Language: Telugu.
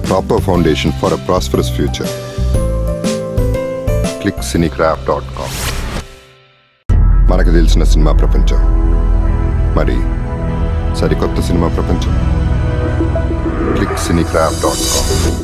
a proper foundation for a prosperous future. Click cinecraft.com. మనకు తెలిసిన సినిమా ప్రపంచం మరి సరికొత్త సినిమా ప్రపంచం క్లిక్ సినీక్రాఫ్ట్ డాట్ కామ్